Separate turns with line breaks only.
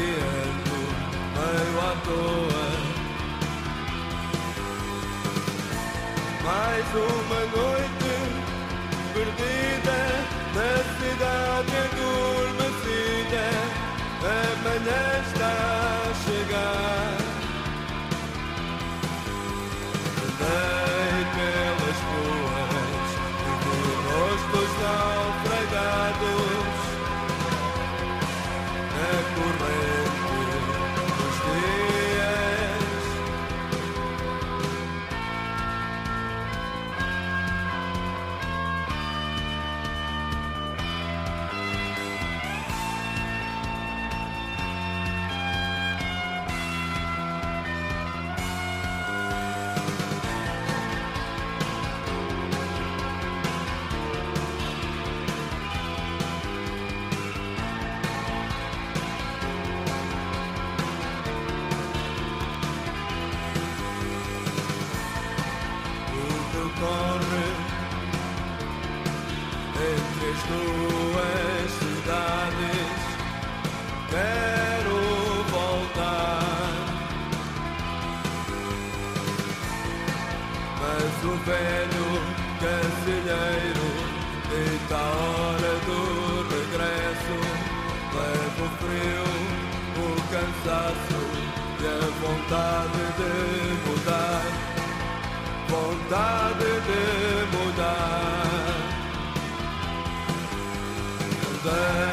Vagueando meio à toa. Mais uma noite perdida na cidade adormecida. Amanhã está a chegar. Entre as duas cidades. Quero voltar, mas o velho cancelheiro dita a hora do regresso. Leva o frio, o cansaço e a vontade de mudar vontade today.